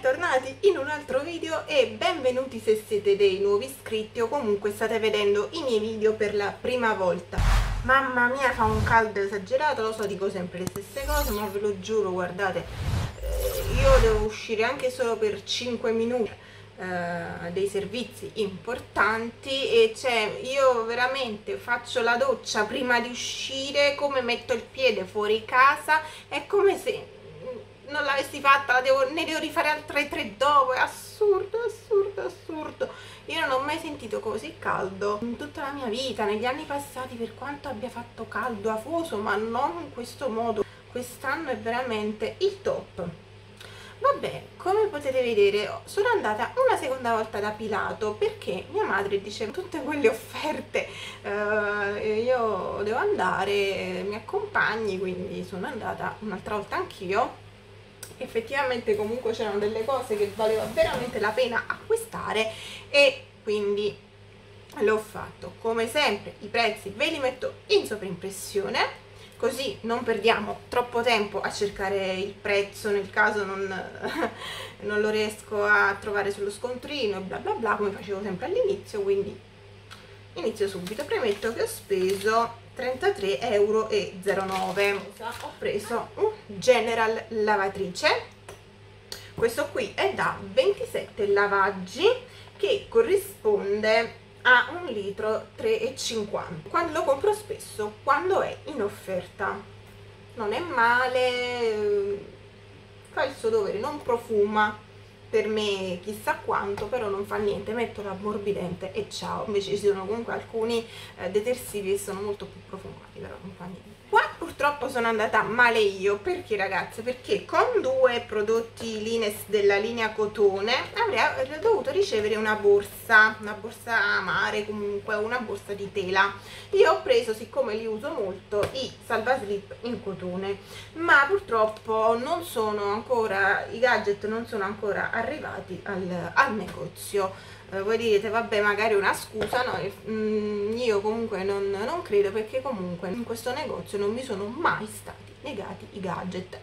bentornati in un altro video e benvenuti se siete dei nuovi iscritti o comunque state vedendo i miei video per la prima volta. Mamma mia fa un caldo esagerato lo so dico sempre le stesse cose ma ve lo giuro guardate eh, io devo uscire anche solo per 5 minuti eh, dei servizi importanti e cioè io veramente faccio la doccia prima di uscire come metto il piede fuori casa è come se non l'avessi fatta, devo, ne devo rifare altre tre dopo, è assurdo, assurdo, assurdo. Io non ho mai sentito così caldo in tutta la mia vita, negli anni passati, per quanto abbia fatto caldo afoso, ma non in questo modo. Quest'anno è veramente il top. Vabbè, come potete vedere sono andata una seconda volta da Pilato perché mia madre dice tutte quelle offerte eh, io devo andare, mi accompagni, quindi sono andata un'altra volta anch'io effettivamente comunque c'erano delle cose che valeva veramente la pena acquistare e quindi l'ho fatto. Come sempre i prezzi ve li metto in sovraimpressione così non perdiamo troppo tempo a cercare il prezzo nel caso non, non lo riesco a trovare sullo scontrino bla bla bla come facevo sempre all'inizio quindi inizio subito. Premetto che ho speso 33,09 euro ho preso un general lavatrice. Questo qui è da 27 lavaggi che corrisponde a un litro 3,50 quando lo compro spesso quando è in offerta. Non è male fa il suo dovere non profuma. Per me chissà quanto però non fa niente metto l'ammorbidente e ciao. Invece ci sono comunque alcuni eh, detersivi che sono molto più profumati però non fa niente purtroppo sono andata male io. Perché ragazze? Perché con due prodotti Lines della linea cotone avrei dovuto ricevere una borsa una borsa mare comunque una borsa di tela. Io ho preso siccome li uso molto i salva slip in cotone. Ma purtroppo non sono ancora i gadget non sono ancora arrivati al, al negozio. Eh, voi direte vabbè magari una scusa no mm, io comunque non, non credo perché comunque in questo negozio non mi sono mai stati negati i gadget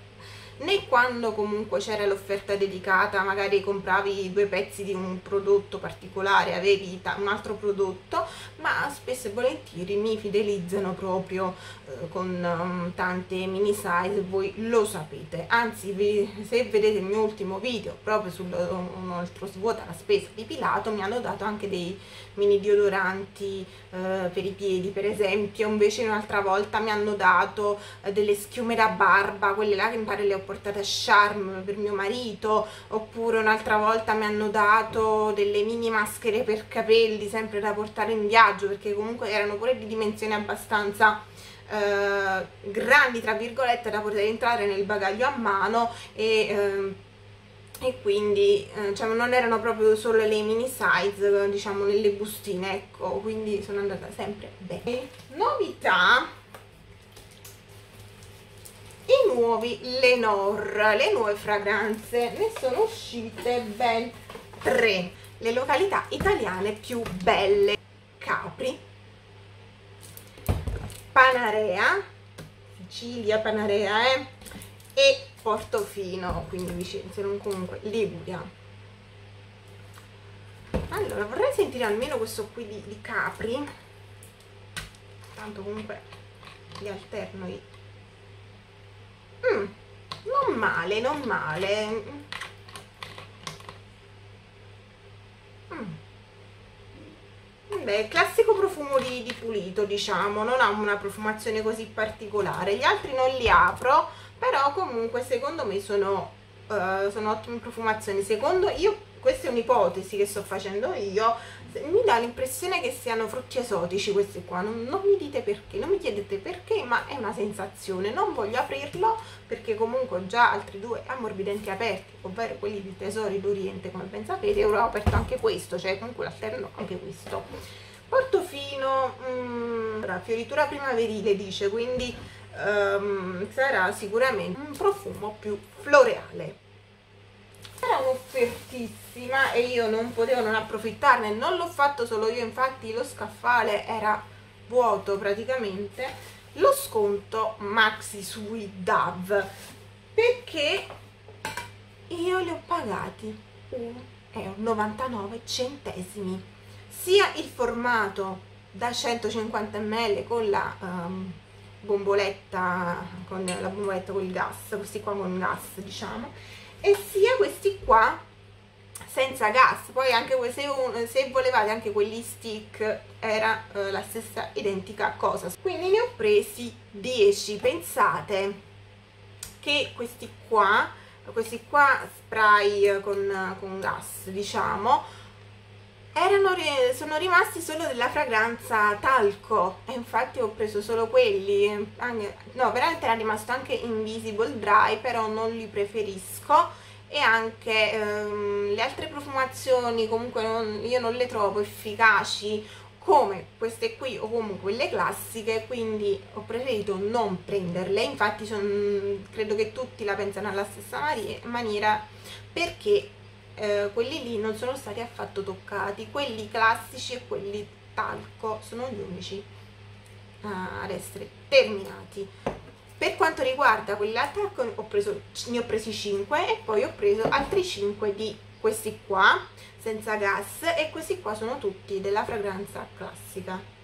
né quando comunque c'era l'offerta dedicata, magari compravi due pezzi di un prodotto particolare, avevi un altro prodotto, ma spesso e volentieri mi fidelizzano proprio eh, con um, tante mini size, voi lo sapete. Anzi, vi, se vedete il mio ultimo video proprio sul un altro svuota la spesa di Pilato, mi hanno dato anche dei mini deodoranti eh, per i piedi, per esempio, invece un'altra volta mi hanno dato eh, delle schiume da barba, quelle là che mi pare le ho portate a Charm per mio marito oppure un'altra volta mi hanno dato delle mini maschere per capelli sempre da portare in viaggio perché comunque erano pure di dimensioni abbastanza eh, grandi tra virgolette da poter entrare nel bagaglio a mano e eh, e quindi eh, diciamo, non erano proprio solo le mini size diciamo nelle bustine ecco quindi sono andata sempre bene. Novità nuovi Lenore, le nuove fragranze, ne sono uscite ben tre, le località italiane più belle, Capri, Panarea, Sicilia, Panarea, eh, e Portofino, quindi vicino, se non comunque Liguria. Allora, vorrei sentire almeno questo qui di, di Capri, tanto comunque li alterno mm, male non male mm. Beh, classico profumo di, di, pulito diciamo non ha una profumazione così particolare gli altri non li apro però comunque secondo me sono, uh, sono ottime profumazioni. Secondo io questa è un'ipotesi che sto facendo io. Mi dà l'impressione che siano frutti esotici questi qua non, non, mi dite perché, non mi chiedete perché ma è una sensazione, non voglio aprirlo perché comunque ho già altri due ammorbidenti aperti ovvero quelli di Tesori d'Oriente come ben sapete ora ho aperto anche questo cioè comunque l'alterno anche questo. Portofino mm, fioritura primaverile dice quindi um, sarà sicuramente un profumo più floreale. Era un'offertissima e io non potevo non approfittarne. Non l'ho fatto solo io infatti lo scaffale era vuoto praticamente. Lo sconto maxi sui DAV perché io li ho pagati 1,99 centesimi. Sia il formato da 150 ml con la um, bomboletta con la bomboletta con il gas questi qua con gas diciamo. E sia questi qua senza gas. Poi anche se, un, se volevate anche quelli stick era uh, la stessa identica cosa. Quindi ne ho presi 10 pensate che questi qua questi qua spray con, con gas diciamo erano, sono rimasti solo della fragranza talco. E infatti ho preso solo quelli. Anche, no veramente era rimasto anche invisible dry però non li preferisco. E anche ehm, le altre profumazioni comunque non, io non le trovo efficaci come queste qui o comunque le classiche quindi ho preferito non prenderle. Infatti son, credo che tutti la pensano alla stessa maniera perché eh, quelli lì non sono stati affatto toccati quelli classici e quelli talco sono gli unici uh, ad essere terminati. Per quanto riguarda quelli al talco ho preso, ne ho presi 5 e poi ho preso altri 5 di questi qua senza gas e questi qua sono tutti della fragranza classica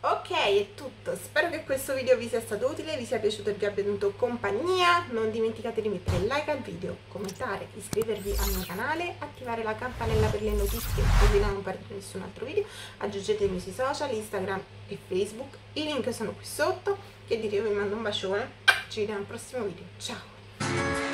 ok è tutto. Spero che questo video vi sia stato utile vi sia piaciuto e vi abbia tenuto compagnia. Non dimenticate di mettere like al video commentare iscrivervi al mio canale attivare la campanella per le notifiche così non perdete nessun altro video. Aggiungetemi sui social instagram e facebook. I link sono qui sotto. Che dire io vi mando un bacione. Ci vediamo al prossimo video. Ciao